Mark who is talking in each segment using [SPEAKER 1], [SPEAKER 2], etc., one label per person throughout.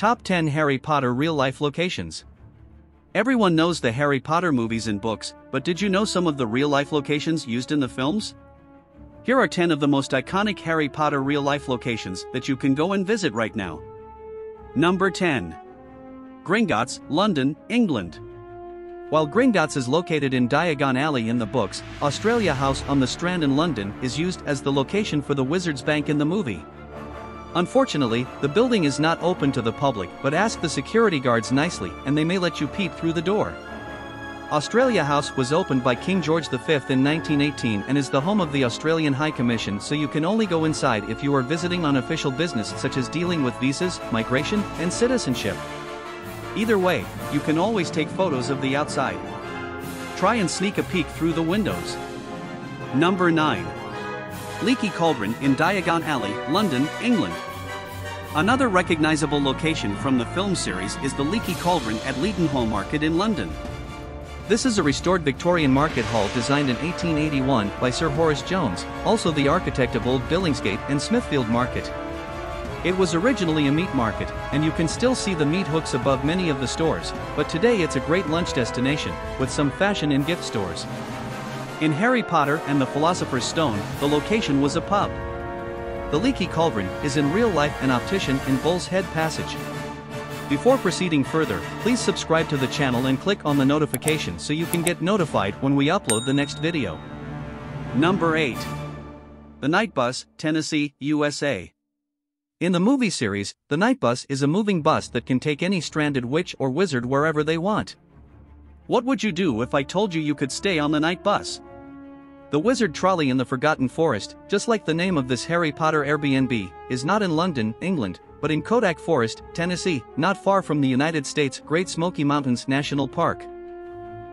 [SPEAKER 1] Top 10 Harry Potter Real Life Locations. Everyone knows the Harry Potter movies and books, but did you know some of the real life locations used in the films? Here are 10 of the most iconic Harry Potter real life locations that you can go and visit right now. Number 10 Gringotts, London, England. While Gringotts is located in Diagon Alley in the books, Australia House on the Strand in London is used as the location for the Wizard's Bank in the movie. Unfortunately, the building is not open to the public but ask the security guards nicely and they may let you peep through the door. Australia House was opened by King George V in 1918 and is the home of the Australian High Commission so you can only go inside if you are visiting on official business such as dealing with visas, migration, and citizenship. Either way, you can always take photos of the outside. Try and sneak a peek through the windows. Number 9. Leaky Cauldron in Diagon Alley, London, England. Another recognizable location from the film series is the Leaky Cauldron at Leadenhall Market in London. This is a restored Victorian market hall designed in 1881 by Sir Horace Jones, also the architect of Old Billingsgate and Smithfield Market. It was originally a meat market, and you can still see the meat hooks above many of the stores, but today it's a great lunch destination, with some fashion and gift stores. In Harry Potter and the Philosopher's Stone, the location was a pub. The Leaky Cauldron is in real life an optician in Bull's Head Passage. Before proceeding further, please subscribe to the channel and click on the notification so you can get notified when we upload the next video. Number 8. The Night Bus, Tennessee, USA. In the movie series, the Night Bus is a moving bus that can take any stranded witch or wizard wherever they want. What would you do if I told you you could stay on the night bus? The Wizard Trolley in the Forgotten Forest, just like the name of this Harry Potter Airbnb, is not in London, England, but in Kodak Forest, Tennessee, not far from the United States Great Smoky Mountains National Park.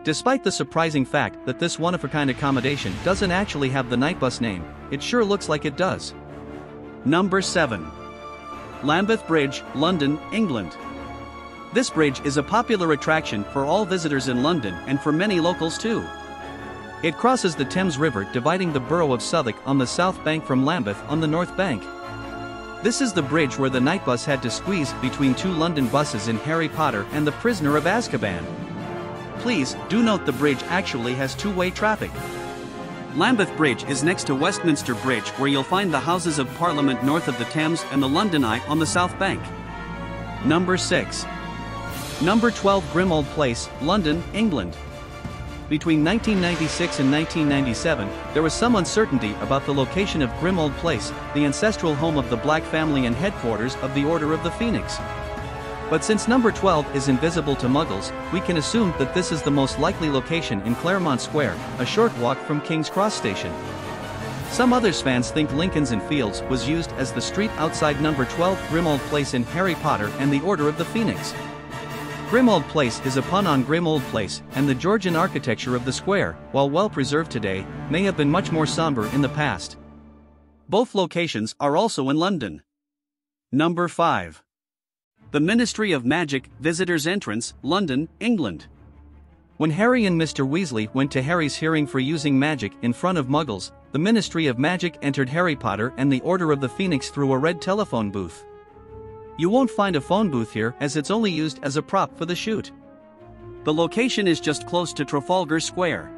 [SPEAKER 1] Despite the surprising fact that this one-of-a-kind accommodation doesn't actually have the night bus name, it sure looks like it does. Number 7. Lambeth Bridge, London, England. This bridge is a popular attraction for all visitors in London and for many locals too. It crosses the Thames River dividing the borough of Southwark on the south bank from Lambeth on the north bank. This is the bridge where the night bus had to squeeze between two London buses in Harry Potter and the Prisoner of Azkaban. Please, do note the bridge actually has two-way traffic. Lambeth Bridge is next to Westminster Bridge where you'll find the Houses of Parliament north of the Thames and the London Eye on the south bank. Number 6. Number 12 Grimmauld Place, London, England. Between 1996 and 1997, there was some uncertainty about the location of Grimmauld Place, the ancestral home of the Black family and headquarters of the Order of the Phoenix. But since number 12 is invisible to muggles, we can assume that this is the most likely location in Claremont Square, a short walk from King's Cross Station. Some others fans think Lincoln's Inn Fields was used as the street outside number 12 Grimmauld Place in Harry Potter and the Order of the Phoenix. Grimmauld Place is a pun on Grim Place, and the Georgian architecture of the square, while well preserved today, may have been much more somber in the past. Both locations are also in London. Number 5. The Ministry of Magic, Visitors Entrance, London, England. When Harry and Mr. Weasley went to Harry's hearing for using magic in front of muggles, the Ministry of Magic entered Harry Potter and the Order of the Phoenix through a red telephone booth. You won't find a phone booth here as it's only used as a prop for the shoot. The location is just close to Trafalgar Square.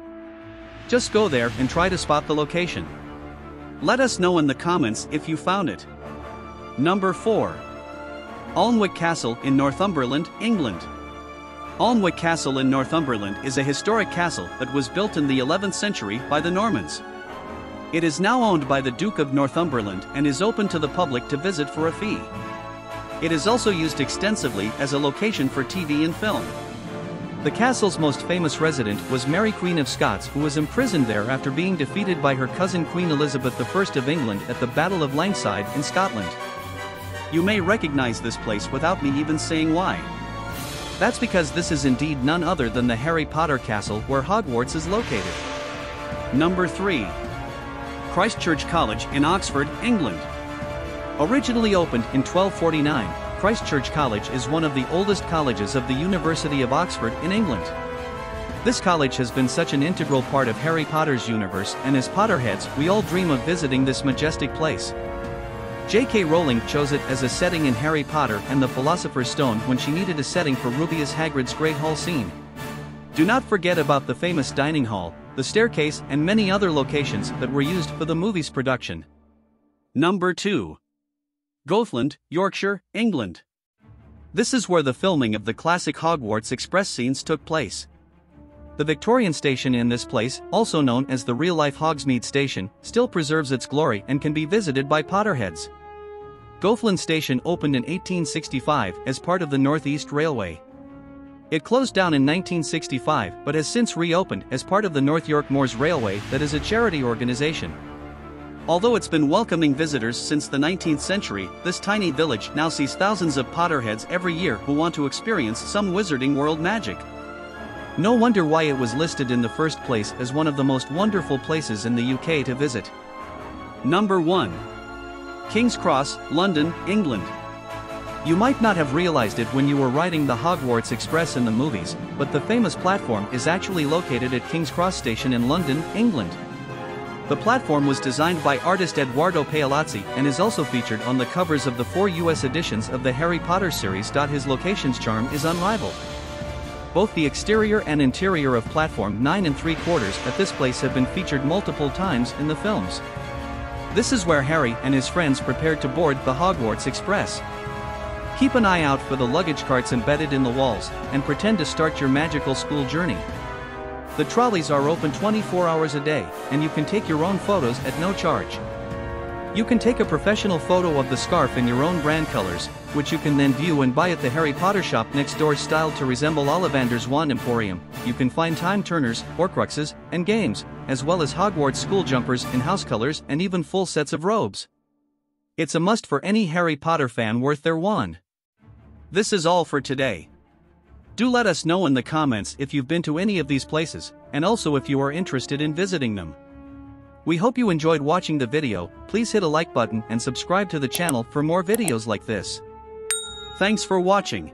[SPEAKER 1] Just go there and try to spot the location. Let us know in the comments if you found it. Number 4. Alnwick Castle in Northumberland, England. Alnwick Castle in Northumberland is a historic castle that was built in the 11th century by the Normans. It is now owned by the Duke of Northumberland and is open to the public to visit for a fee. It is also used extensively as a location for TV and film. The castle's most famous resident was Mary Queen of Scots who was imprisoned there after being defeated by her cousin Queen Elizabeth I of England at the Battle of Langside in Scotland. You may recognize this place without me even saying why. That's because this is indeed none other than the Harry Potter castle where Hogwarts is located. Number 3. Christ Church College in Oxford, England. Originally opened in 1249, Christ Church College is one of the oldest colleges of the University of Oxford in England. This college has been such an integral part of Harry Potter's universe and as Potterheads we all dream of visiting this majestic place. J.K. Rowling chose it as a setting in Harry Potter and the Philosopher's Stone when she needed a setting for Rubeus Hagrid's Great Hall scene. Do not forget about the famous dining hall, the staircase and many other locations that were used for the movie's production. Number 2. Goathland, Yorkshire, England. This is where the filming of the classic Hogwarts Express scenes took place. The Victorian station in this place, also known as the real-life Hogsmeade Station, still preserves its glory and can be visited by Potterheads. Goathland Station opened in 1865 as part of the Northeast Railway. It closed down in 1965 but has since reopened as part of the North York Moors Railway that is a charity organization. Although it's been welcoming visitors since the 19th century, this tiny village now sees thousands of Potterheads every year who want to experience some Wizarding World magic. No wonder why it was listed in the first place as one of the most wonderful places in the UK to visit. Number 1. King's Cross, London, England. You might not have realized it when you were riding the Hogwarts Express in the movies, but the famous platform is actually located at King's Cross Station in London, England. The platform was designed by artist Eduardo Paolozzi and is also featured on the covers of the four US editions of the Harry Potter series. His location's charm is unrivaled. Both the exterior and interior of platform 9 and 3 quarters at this place have been featured multiple times in the films. This is where Harry and his friends prepared to board the Hogwarts Express. Keep an eye out for the luggage carts embedded in the walls, and pretend to start your magical school journey. The trolleys are open 24 hours a day, and you can take your own photos at no charge. You can take a professional photo of the scarf in your own brand colors, which you can then view and buy at the Harry Potter shop next door styled to resemble Ollivander's Wand Emporium. You can find time turners, Horcruxes, and games, as well as Hogwarts school jumpers in house colors and even full sets of robes. It's a must for any Harry Potter fan worth their wand. This is all for today. Do let us know in the comments if you've been to any of these places, and also if you are interested in visiting them. We hope you enjoyed watching the video, please hit a like button and subscribe to the channel for more videos like this. Thanks for watching.